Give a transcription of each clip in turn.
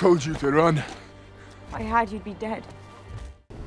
told you to run. If I had, you'd be dead.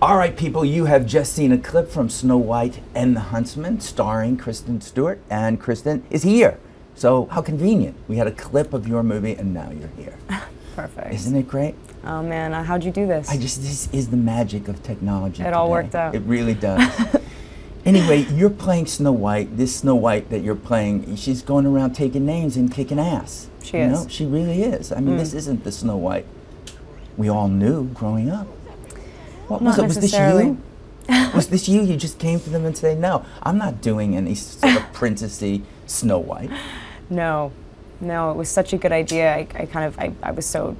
All right, people, you have just seen a clip from Snow White and the Huntsman starring Kristen Stewart, and Kristen is here. So, how convenient. We had a clip of your movie, and now you're here. Perfect. Isn't it great? Oh man, uh, how'd you do this? I just, this is the magic of technology. It all worked out. It really does. anyway, you're playing Snow White. This Snow White that you're playing, she's going around taking names and kicking ass. She is. Know? She really is. I mean, this hmm. isn't the Snow White we all knew growing up. What was Not it? Was this you? was this you? You just came to them and say, "No, I'm not doing any sort of princessy Snow White." No, no, it was such a good idea. I, I kind of, I, I was so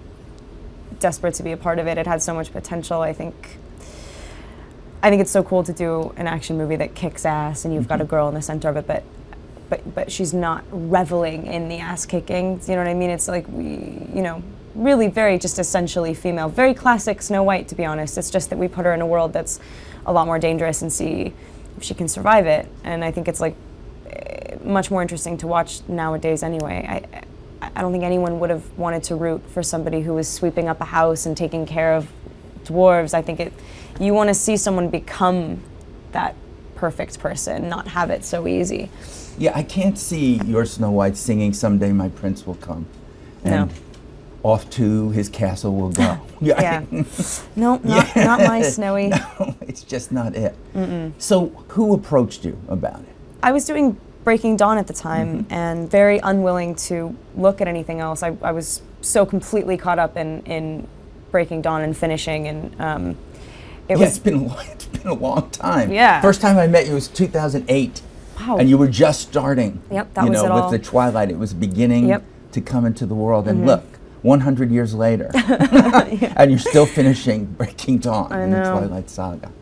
desperate to be a part of it. It had so much potential. I think, I think it's so cool to do an action movie that kicks ass and you've got a mm-hmm. girl in the center of it, but, but, but she's not reveling in the ass kicking. You know what I mean? It's like we, you know, really very just essentially female, very classic Snow White, to be honest. It's just that we put her in a world that's a lot more dangerous and see if she can survive it. And I think it's like eh, much more interesting to watch nowadays anyway. I, I I don't think anyone would have wanted to root for somebody who was sweeping up a house and taking care of dwarves. I think it you want to see someone become that perfect person, not have it so easy. Yeah, I can't see your Snow White singing "Someday My Prince Will Come," and No. off to his castle will go. Yeah. No, not, not my snowy. no, it's just not it. So, who approached you about it? I was doing Breaking Dawn at the time and very unwilling to look at anything else. I, I was so completely caught up in, in Breaking Dawn and finishing, and um, it Yeah, was been a long, it's been a long time. Yeah. First time I met you was 2008. Wow. And you were just starting. Yep, that you was know, it with all. the Twilight, it was beginning Yep. To come into the world. And mm-hmm. look, 100 years later, and you're still finishing Breaking Dawn in the. Twilight Saga.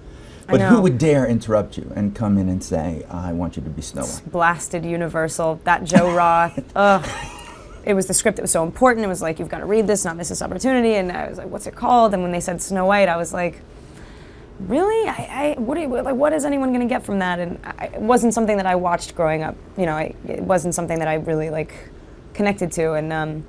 But who would dare interrupt you and come in and say, "I want you to be Snow White"? blasted Universal, that Joe Roth. Ugh. It was the script that was so important. It was like, you've got to read this, not miss this opportunity. And I was like, what's it called? And when they said Snow White, I was like, really? I, I what, do you, like, what is anyone going to get from that? And I, it wasn't something that I watched growing up. You know, I, it wasn't something that I really like connected to. And um,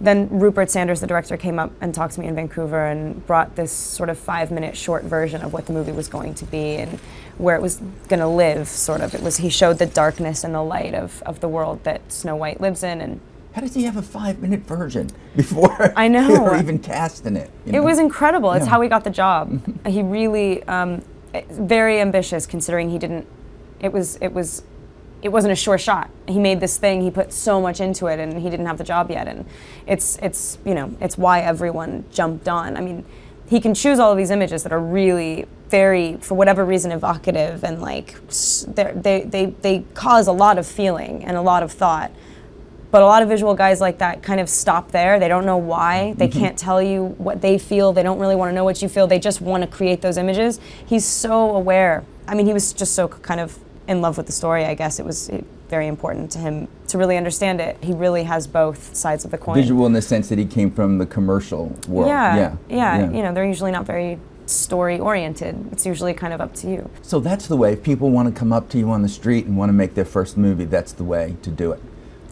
then Rupert Sanders, the director, came up and talked to me in Vancouver and brought this sort of five minute short version of what the movie was going to be and where it was going to live, sort of. It was, he showed the darkness and the light of, of the world that Snow White lives in. And How does he have a five-minute version before I know. you were even cast in it? it know? was incredible. It's Yeah. how he got the job. he really, um, very ambitious considering he didn't, it was, it was, it wasn't a sure shot. He made this thing, he put so much into it and he didn't have the job yet. And it's, it's, you know, it's why everyone jumped on. I mean, he can choose all of these images that are really very, for whatever reason, evocative and like, they're- they, they, they cause a lot of feeling and a lot of thought. But a lot of visual guys like that kind of stop there. They don't know why. They mm-hmm. can't tell you what they feel. They don't really want to know what you feel. They just want to create those images. He's so aware. I mean, he was just so kind of in love with the story, I guess. It was very important to him to really understand it. He really has both sides of the coin. visual in the sense that he came from the commercial world. Yeah, yeah, yeah, You know, they're usually not very story oriented. It's usually kind of up to you. So that's the way. If people want to come up to you on the street and want to make their first movie, that's the way to do it.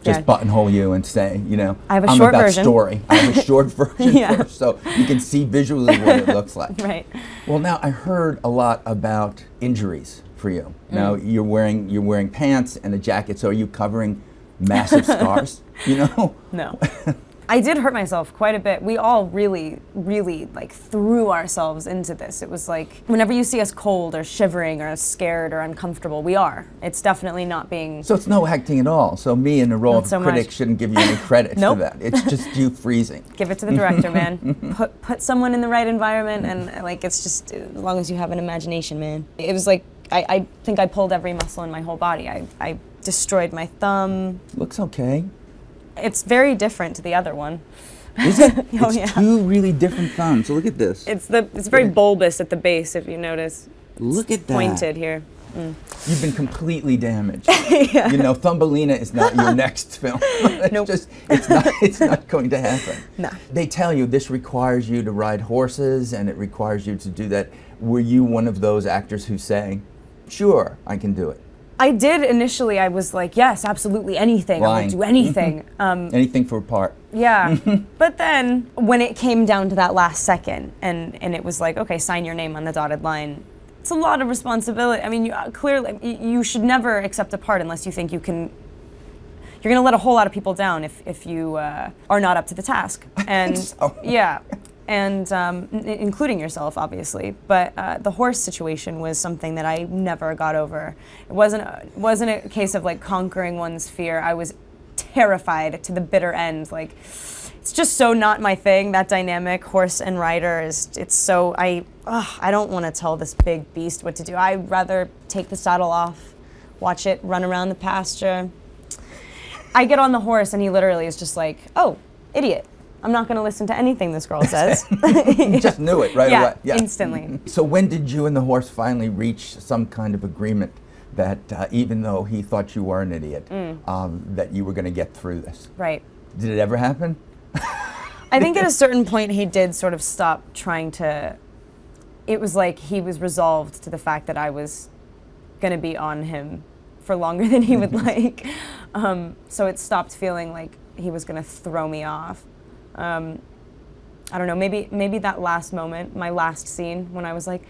Just Yeah. buttonhole you and say, you know, I have a am short about version. story. I have a short version Yeah. first, so you can see visually what it looks like. Right. Well, now I heard a lot about injuries for you. Now Mm. you're wearing you're wearing pants and a jacket, so are you covering massive scars? You know, No. I did hurt myself quite a bit. We all really, really like threw ourselves into this. It was like whenever you see us cold or shivering or scared or uncomfortable, we are. It's definitely not being. so it's no acting at all. So me in the role of so critic much. shouldn't give you any credit Nope. for that. It's just you freezing. Give it to the director, man. Put put someone in the right environment, and like it's just as long as you have an imagination, man. It was like I, I think I pulled every muscle in my whole body. I I destroyed my thumb. Looks okay. It's very different to the other one. Is it? Oh, it's yeah. two really different thumbs. So Look at this. It's the it's very Yeah. bulbous at the base, if you notice. Look at that. Pointed here. Mm. You've been completely damaged. You know, Thumbelina is not your next film. it's Nope. just it's not it's not going to happen. No. They tell you this requires you to ride horses and it requires you to do that. Were you one of those actors who say, "Sure, I can do it. I did initially. I was like, yes, absolutely, anything. I Lying. will do anything. um, Anything for a part." yeah. but then when it came down to that last second, and and it was like, okay, sign your name on the dotted line. It's a lot of responsibility. I mean, you, uh, clearly, you should never accept a part unless you think you can. You're going to let a whole lot of people down if if you uh, are not up to the task. And so. yeah. And um, including yourself, obviously, but uh, the horse situation was something that I never got over. It wasn't a, wasn't a case of like conquering one's fear. I was terrified to the bitter end. Like, it's just so not my thing. That dynamic, horse and rider, is it's so I ugh, I don't want to tell this big beast what to do. I'd rather take the saddle off, watch it run around the pasture. I get on the horse and he literally is just like, "Oh, idiot! I'm not going to listen to anything this girl says." You just knew it right yeah, away. instantly. So when did you and the horse finally reach some kind of agreement that uh, even though he thought you were an idiot, Mm. um, that you were going to get through this? Right. Did it ever happen? I think at a certain point he did sort of stop trying to. It was like he was resolved to the fact that I was going to be on him for longer than he would like. Um, so it stopped feeling like he was going to throw me off. Um, I don't know. Maybe maybe that last moment, my last scene, when I was like,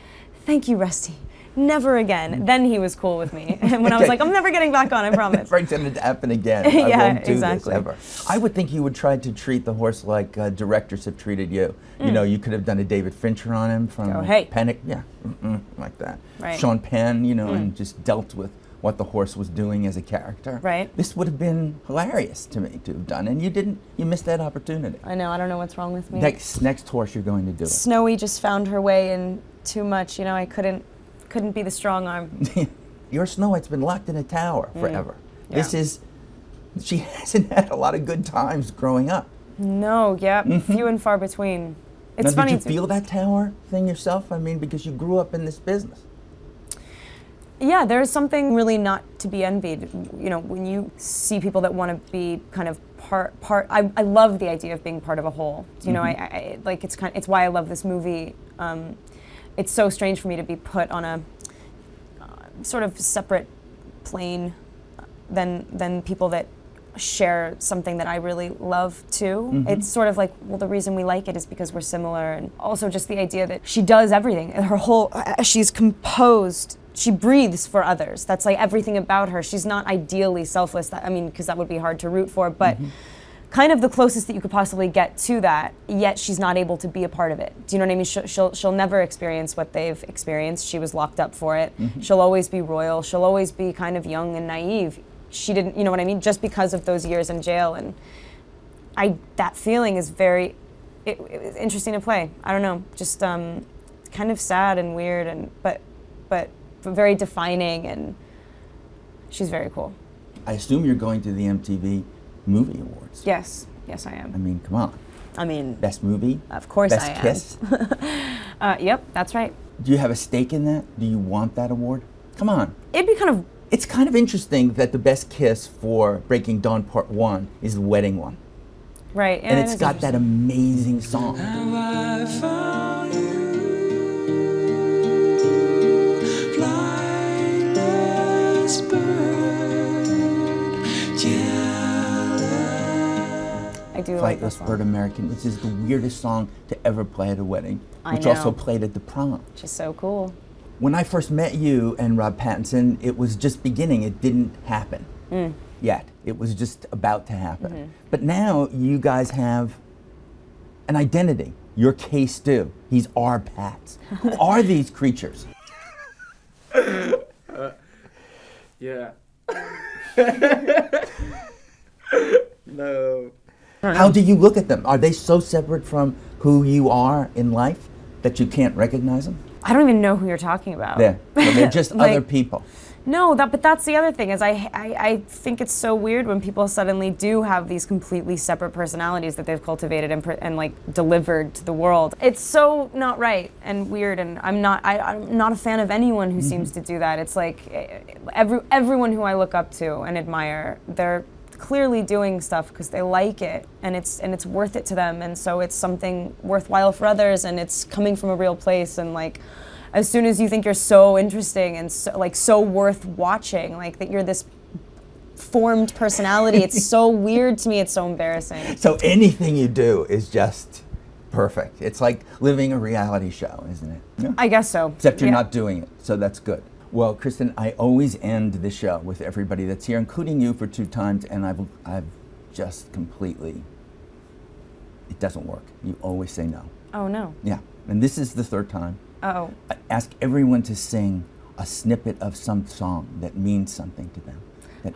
"Thank you, Rusty." Never again. Then he was cool with me. And when I was like, I'm never getting back on, I promise. right, going to happen again. I Yeah, won't do exactly. this ever. I would think you would try to treat the horse like uh, directors have treated you. You know, you could have done a David Fincher on him from Mm. Go, "Hey." Panic, yeah, mm-mm, like that. Right. Mm. Sean Penn, you know, and just dealt with what the horse was doing as a character. Right. This would have been hilarious to me to have done, and you didn't. You missed that opportunity. I know. I don't know what's wrong with me. Next, next horse you're going to do it. Snowy just found her way in too much. You know, I couldn't couldn't be the strong arm. Your Snow White's been locked in a tower forever. This Mm. Yeah. is. She hasn't had a lot of good times growing up. No, yeah, few and far between. It's now, funny. Did you to- feel that tower thing yourself? I mean, because you grew up in this business. Yeah, there's something really not to be envied. You know, when you see people that want to be kind of part part. I, I love the idea of being part of a whole. You know, I, I I- like it's kind. It's why I love this movie. Um, it's so strange for me to be put on a uh, sort of separate plane than than people that share something that I really love too. Mm-hmm. It's sort of like, well, the reason we like it is because we're similar, and also just the idea that she does everything. Her whole, uh, uh she's composed. She breathes for others. That's like everything about her. She's not ideally selfless. That, I mean, because that would be hard to root for, but. Mm-hmm. Kind of the closest that you could possibly get to that, yet she's not able to be a part of it. Do you know what I mean? She'll, she'll, she'll never experience what they've experienced. She was locked up for it. Mm-hmm. She'll always be royal. She'll always be kind of young and naive. She didn't, you know what I mean? Just because of those years in jail. And I, that feeling is very, it, it was interesting to play. I don't know, just um, kind of sad and weird, and but, but very defining. And she's very cool. I assume you're going to the MTV Movie Awards. Yes, yes, I am. I mean, come on. I mean, Best movie? of course Best I am. kiss? Uh, yep, that's right. Do you have a stake in that? Do you want that award? Come on. It'd be kind of It's kind of interesting that the best kiss for Breaking Dawn Part 1 is the wedding one. right, And it it's is got that amazing song. I found you, flightless bird, do like Flightless. Bird American, which is the weirdest song to ever play at a wedding, I which also played at the prom. Which is so cool. When I first met you and Rob Pattinson, it was just beginning. It didn't happen Mm. yet. It was just about to happen. Mm-hmm. But now you guys have an identity. You're K-Stew. He's R-Pats. Who are these creatures? Yeah. no. How do you look at them? Are they so separate from who you are in life that you can't recognize them? I don't even know who you're talking about. So they're just Like- other people. No, that but that's the other thing is I, I I think it's so weird when people suddenly do have these completely separate personalities that they've cultivated and, and like delivered to the world. It's so not right and weird, and I'm not I, I'm not a fan of anyone who seems to do that. It's like eh, every everyone who I look up to and admire, they're clearly doing stuff because they like it and it's and it's worth it to them, and so it's something worthwhile for others, and it's coming from a real place, and like as soon as you think you're so interesting and so, like so worth watching, like that you're this formed personality, it's so weird to me. It's so embarrassing. So anything you do is just perfect. It's like living a reality show, isn't it? I guess so. Except you're Yeah. not doing it, so that's good. Well, Kristen, I always end the show with everybody that's here, including you for two times, and I've, I've just completely, it doesn't work. You always say no. Oh no. Yeah, and this is the third time. Oh. I ask everyone to sing a snippet of some song that means something to them.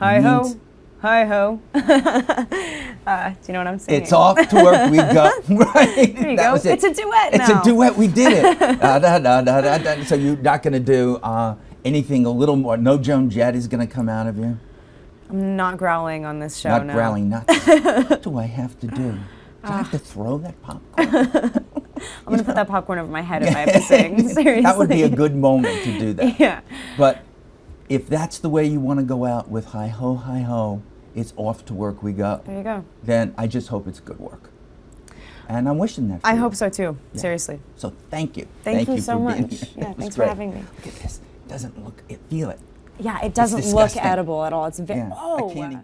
Hi ho. Hi ho. uh, do you know what I'm saying? It's off to work we go. right. There you that go. It. It's a duet It's now. a duet. We did it. Da, da, da, da. So you're not going to do uh, anything a little more. No Joan Jett is going to come out of you. I'm not growling on this show not now. growling. Not. what do I have to do? Do I have to ah. throw that popcorn? I'm gonna put that popcorn over my head if I have to sing. Seriously. that would be a good moment to do that. Yeah. But if that's the way you want to go out with hi ho, hi ho, it's off to work we go. There you go. Then I just hope it's good work. And I'm wishing that for I you. hope so too. Yeah. Seriously. So thank you. Thank you so much. Yeah, thanks for having me. Look at this. It doesn't look. It, feel it. Yeah, it doesn't look edible at all. It's very. Yeah. Oh.